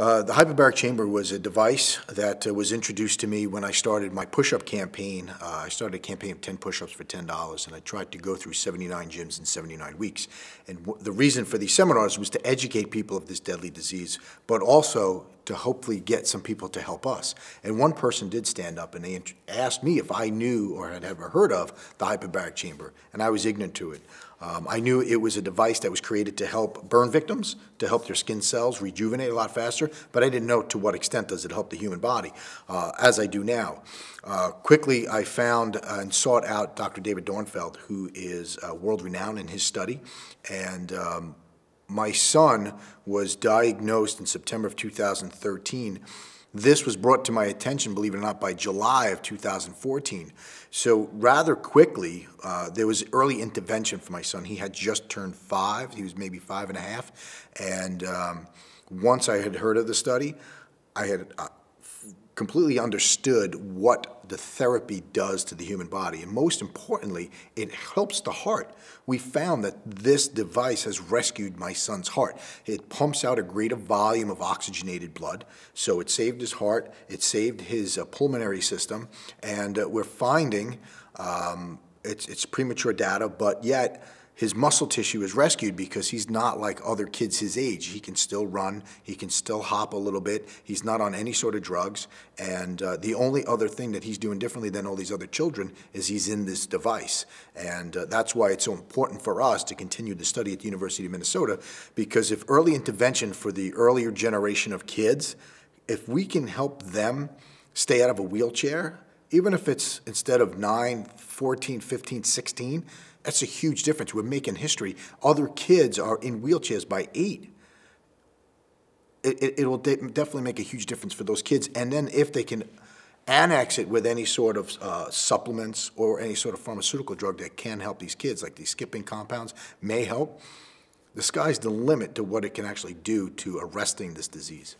Uh, the hyperbaric chamber was a device that uh, was introduced to me when I started my push-up campaign. Uh, I started a campaign of 10 push-ups for $10, and I tried to go through 79 gyms in 79 weeks. And the reason for these seminars was to educate people of this deadly disease, but also to hopefully get some people to help us. And one person did stand up, and they asked me if I knew or had ever heard of the hyperbaric chamber, and I was ignorant to it. Um, I knew it was a device that was created to help burn victims, to help their skin cells rejuvenate a lot faster, but I didn't know to what extent does it help the human body, uh, as I do now. Uh, quickly, I found and sought out Dr. David Dornfeld, who is uh, world-renowned in his study, and um, my son was diagnosed in September of 2013 this was brought to my attention, believe it or not, by July of 2014. So rather quickly, uh, there was early intervention for my son. He had just turned five. He was maybe five and a half. And um, once I had heard of the study, I had uh, completely understood what the therapy does to the human body. And most importantly, it helps the heart. We found that this device has rescued my son's heart. It pumps out a greater volume of oxygenated blood, so it saved his heart, it saved his uh, pulmonary system, and uh, we're finding um, it's, it's premature data, but yet his muscle tissue is rescued because he's not like other kids his age. He can still run, he can still hop a little bit, he's not on any sort of drugs, and uh, the only other thing that he's doing differently than all these other children is he's in this device. And uh, that's why it's so important for us to continue the study at the University of Minnesota, because if early intervention for the earlier generation of kids, if we can help them stay out of a wheelchair, even if it's instead of 9, 14, 15, 16, that's a huge difference. We're making history. Other kids are in wheelchairs by eight. It, it, it will de definitely make a huge difference for those kids. And then if they can annex it with any sort of uh, supplements or any sort of pharmaceutical drug that can help these kids, like these skipping compounds, may help, the sky's the limit to what it can actually do to arresting this disease.